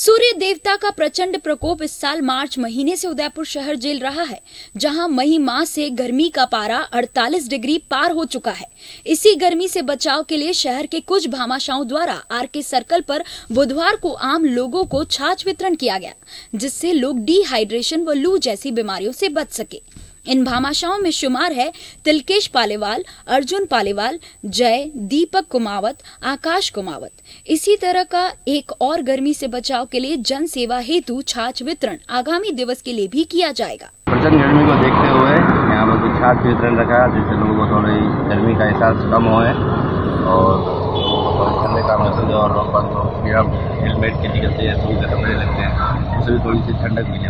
सूर्य देवता का प्रचंड प्रकोप इस साल मार्च महीने से उदयपुर शहर जेल रहा है, जहाँ मई माह से गर्मी का पारा 48 डिग्री पार हो चुका है। इसी गर्मी से बचाव के लिए शहर के कुछ भामाशाओं द्वारा आर के सर्कल पर बुधवार को आम लोगों को छाछ वितरण किया गया, जिससे लोग डिहाइड्रेशन व लू जैसी बीमारियों से बच सके। इन भामाशाओं में शुमार है तिलकेश पालेवाल, अर्जुन पालेवाल, जय, दीपक कुमावत, आकाश कुमावत। इसी तरह का एक और गर्मी से बचाव के लिए जन सेवा हेतु छाछ वितरण आगामी दिवस के लिए भी किया जाएगा। प्रचंड गर्मी को देखते हुए यहाँ पर कुछ छाछ वितरण रखा, जिससे लोगों को थोड़ी गर्मी का एहसास कम हो और ठंडे का महसूस और हेलमेट के निकलते हैं लगते हैं, उससे भी थोड़ी सी ठंडक मिले